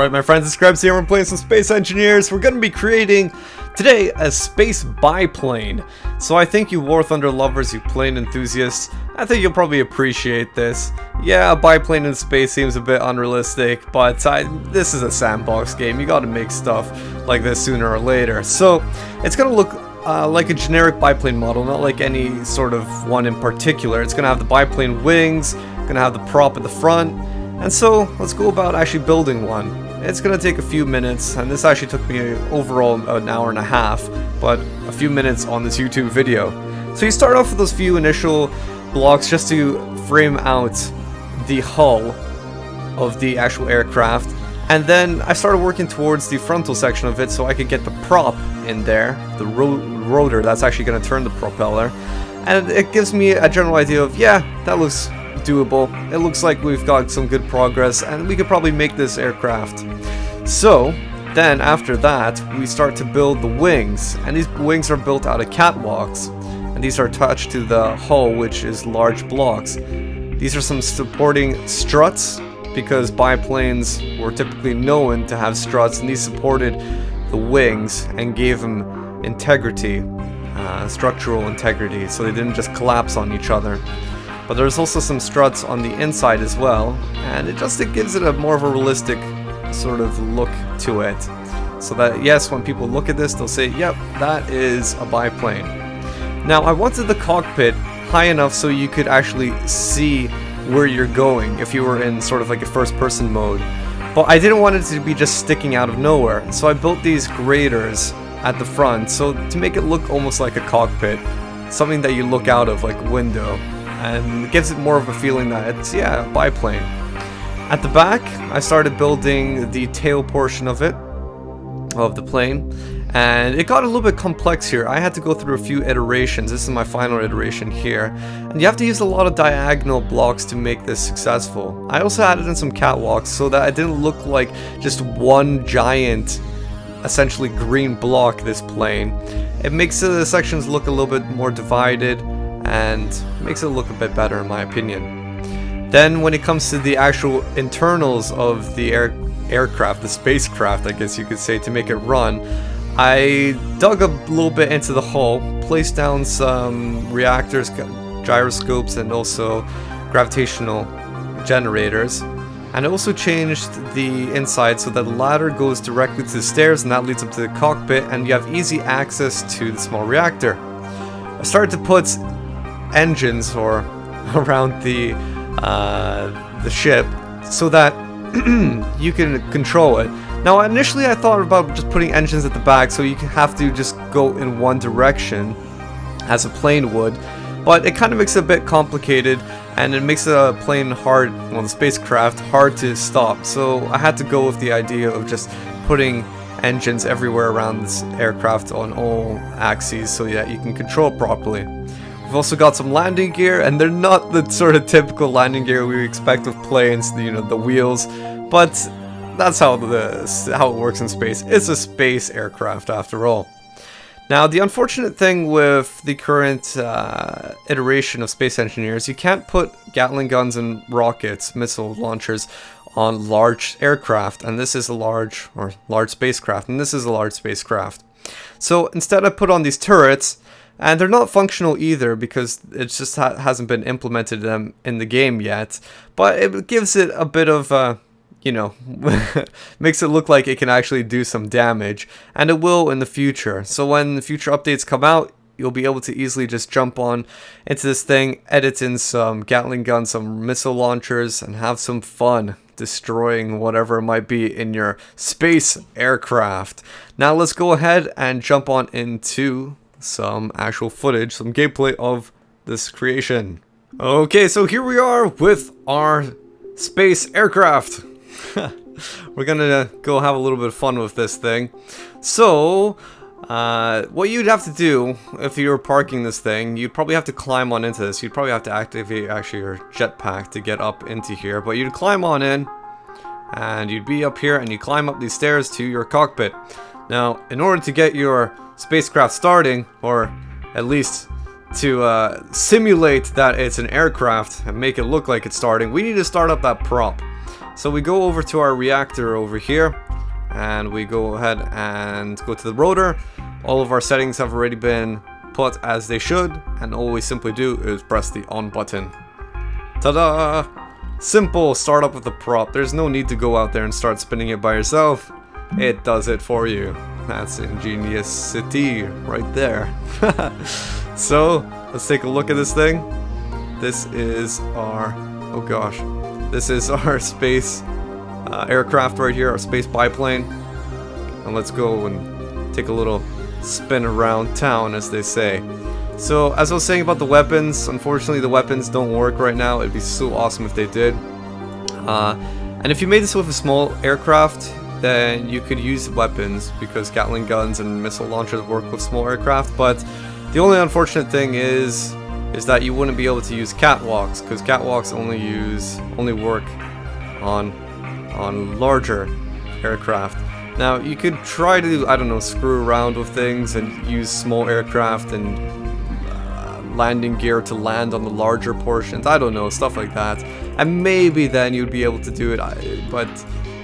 Alright my friends, it's Krebs here, we're playing some Space Engineers. We're going to be creating, today, a space biplane. So I think you War Thunder lovers, you plane enthusiasts, I think you'll probably appreciate this. Yeah, a biplane in space seems a bit unrealistic, but I, this is a sandbox game, you gotta make stuff like this sooner or later. So, it's gonna look uh, like a generic biplane model, not like any sort of one in particular. It's gonna have the biplane wings, gonna have the prop at the front, and so, let's go about actually building one. It's gonna take a few minutes, and this actually took me overall an hour and a half, but a few minutes on this YouTube video. So you start off with those few initial blocks just to frame out the hull of the actual aircraft, and then I started working towards the frontal section of it so I could get the prop in there, the ro rotor that's actually gonna turn the propeller, and it gives me a general idea of, yeah, that looks doable. It looks like we've got some good progress and we could probably make this aircraft. So, then after that, we start to build the wings, and these wings are built out of catwalks, and these are attached to the hull, which is large blocks. These are some supporting struts, because biplanes were typically known to have struts, and these supported the wings and gave them integrity, uh, structural integrity, so they didn't just collapse on each other. But there's also some struts on the inside as well, and it just it gives it a more of a realistic sort of look to it. So that, yes, when people look at this, they'll say, yep, that is a biplane. Now, I wanted the cockpit high enough so you could actually see where you're going if you were in sort of like a first-person mode. But I didn't want it to be just sticking out of nowhere, so I built these graters at the front, so to make it look almost like a cockpit, something that you look out of, like a window and it gives it more of a feeling that it's, yeah, a biplane. At the back, I started building the tail portion of it, of the plane, and it got a little bit complex here. I had to go through a few iterations. This is my final iteration here. And you have to use a lot of diagonal blocks to make this successful. I also added in some catwalks so that it didn't look like just one giant, essentially green block, this plane. It makes the sections look a little bit more divided and makes it look a bit better in my opinion. Then when it comes to the actual internals of the air aircraft, the spacecraft I guess you could say, to make it run, I dug a little bit into the hull, placed down some reactors, gyroscopes, and also gravitational generators. And I also changed the inside so that the ladder goes directly to the stairs and that leads up to the cockpit and you have easy access to the small reactor. I started to put engines or around the uh, the ship so that you can control it. Now initially I thought about just putting engines at the back so you have to just go in one direction as a plane would but it kind of makes it a bit complicated and it makes a plane hard, well the spacecraft, hard to stop so I had to go with the idea of just putting engines everywhere around this aircraft on all axes so that you can control properly. We've also got some landing gear, and they're not the sort of typical landing gear we expect of planes, you know, the wheels, but that's how the how it works in space. It's a space aircraft after all. Now, the unfortunate thing with the current uh, iteration of Space Engineers, you can't put Gatling guns and rockets, missile launchers, on large aircraft, and this is a large, or large spacecraft, and this is a large spacecraft. So instead I put on these turrets, and they're not functional either because it just ha hasn't been implemented um, in the game yet. But it gives it a bit of, uh, you know, makes it look like it can actually do some damage. And it will in the future. So when future updates come out, you'll be able to easily just jump on into this thing, edit in some Gatling guns, some missile launchers, and have some fun destroying whatever might be in your space aircraft. Now let's go ahead and jump on into some actual footage, some gameplay of this creation. Okay, so here we are with our space aircraft. We're gonna go have a little bit of fun with this thing. So, uh, what you'd have to do if you were parking this thing, you'd probably have to climb on into this. You'd probably have to activate actually your jetpack to get up into here, but you'd climb on in, and you'd be up here, and you climb up these stairs to your cockpit. Now, in order to get your spacecraft starting, or at least to uh, simulate that it's an aircraft and make it look like it's starting, we need to start up that prop. So we go over to our reactor over here and we go ahead and go to the rotor. All of our settings have already been put as they should and all we simply do is press the on button. Ta-da! Simple startup with the prop. There's no need to go out there and start spinning it by yourself. It does it for you. That's ingenious city right there. so, let's take a look at this thing. This is our, oh gosh, this is our space uh, aircraft right here, our space biplane. And let's go and take a little spin around town, as they say. So, as I was saying about the weapons, unfortunately the weapons don't work right now. It'd be so awesome if they did. Uh, and if you made this with a small aircraft, then you could use weapons because Gatling guns and missile launchers work with small aircraft. But the only unfortunate thing is, is that you wouldn't be able to use catwalks because catwalks only use only work on on larger aircraft. Now you could try to I don't know screw around with things and use small aircraft and uh, landing gear to land on the larger portions. I don't know stuff like that, and maybe then you'd be able to do it. But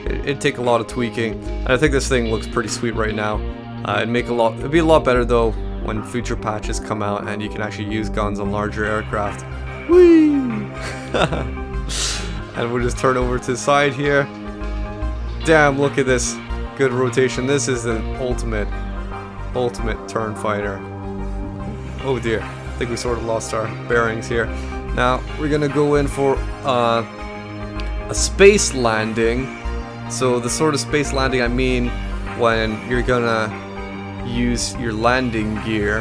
it'd take a lot of tweaking. And I think this thing looks pretty sweet right now. Uh, it'd make a lot. It'd be a lot better though when future patches come out and you can actually use guns on larger aircraft. Whee! and we'll just turn over to the side here. Damn! Look at this good rotation. This is the ultimate, ultimate turn fighter. Oh dear. I think we sort of lost our bearings here. Now we're gonna go in for uh, a space landing so the sort of space landing I mean when you're gonna use your landing gear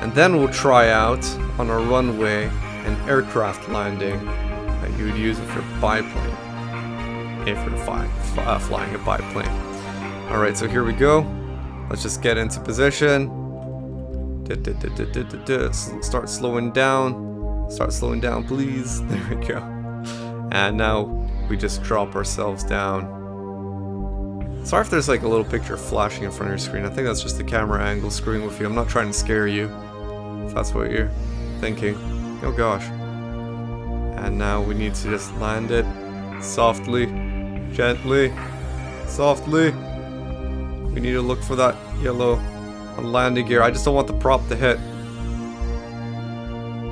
and then we'll try out on a runway an aircraft landing that you would use with your biplane if you're fly, uh, flying a biplane. Alright, so here we go. Let's just get into position. Start slowing down. Start slowing down, please. There we go. And now we just drop ourselves down. Sorry if there's like a little picture flashing in front of your screen. I think that's just the camera angle screwing with you. I'm not trying to scare you. If that's what you're thinking. Oh gosh. And now we need to just land it softly, gently, softly. We need to look for that yellow landing gear. I just don't want the prop to hit.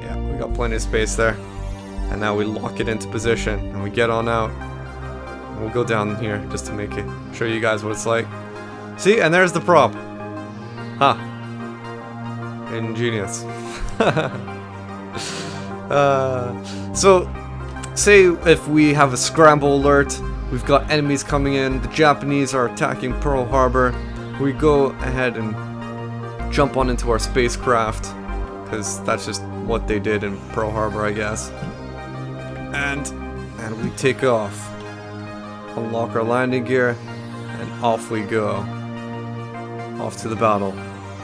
Yeah, we got plenty of space there. And now we lock it into position and we get on out. We'll go down here just to make it show you guys what it's like. See, and there's the prop. Huh. Ingenious. uh, so, say if we have a scramble alert, we've got enemies coming in, the Japanese are attacking Pearl Harbor, we go ahead and jump on into our spacecraft, because that's just what they did in Pearl Harbor, I guess. And, and we take off unlock our landing gear, and off we go. Off to the battle,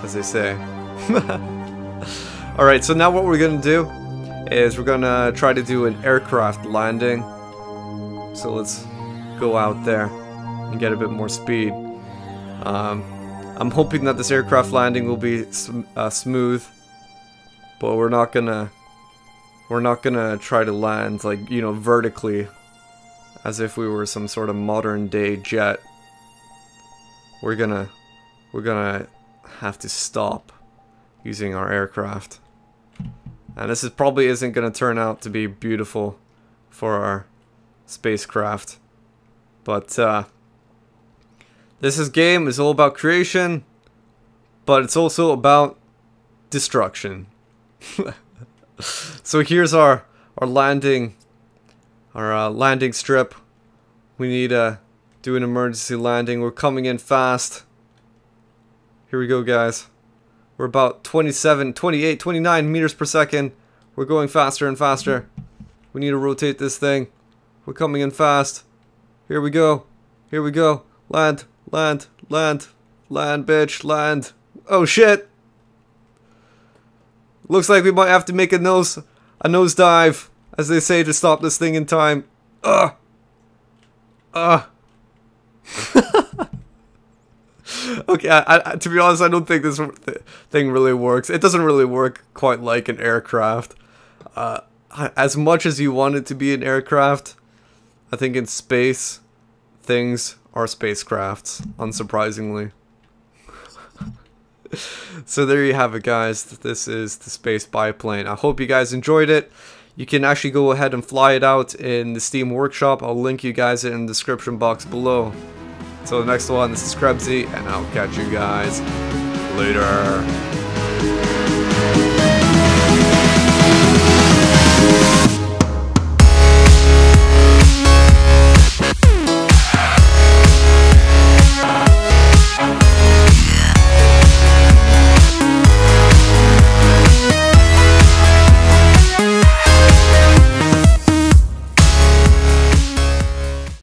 as they say. Alright, so now what we're gonna do is we're gonna try to do an aircraft landing. So let's go out there and get a bit more speed. Um, I'm hoping that this aircraft landing will be sm uh, smooth, but we're not gonna we're not gonna try to land like you know vertically as if we were some sort of modern day jet. We're gonna we're gonna have to stop using our aircraft. And this is probably isn't gonna turn out to be beautiful for our spacecraft. But uh, this is game is all about creation, but it's also about destruction. so here's our our landing our uh, landing strip. We need to do an emergency landing. We're coming in fast. Here we go, guys. We're about 27, 28, 29 meters per second. We're going faster and faster. We need to rotate this thing. We're coming in fast. Here we go. Here we go. Land, land, land, land, bitch, land. Oh shit! Looks like we might have to make a nose, a nose dive as they say to stop this thing in time. Ugh. Ugh. okay, I, I, to be honest, I don't think this thing really works. It doesn't really work quite like an aircraft. Uh, as much as you want it to be an aircraft, I think in space, things are spacecrafts, unsurprisingly. so there you have it guys, this is the space biplane. I hope you guys enjoyed it. You can actually go ahead and fly it out in the Steam Workshop. I'll link you guys in the description box below. Until the next one, this is Krebsy, and I'll catch you guys later.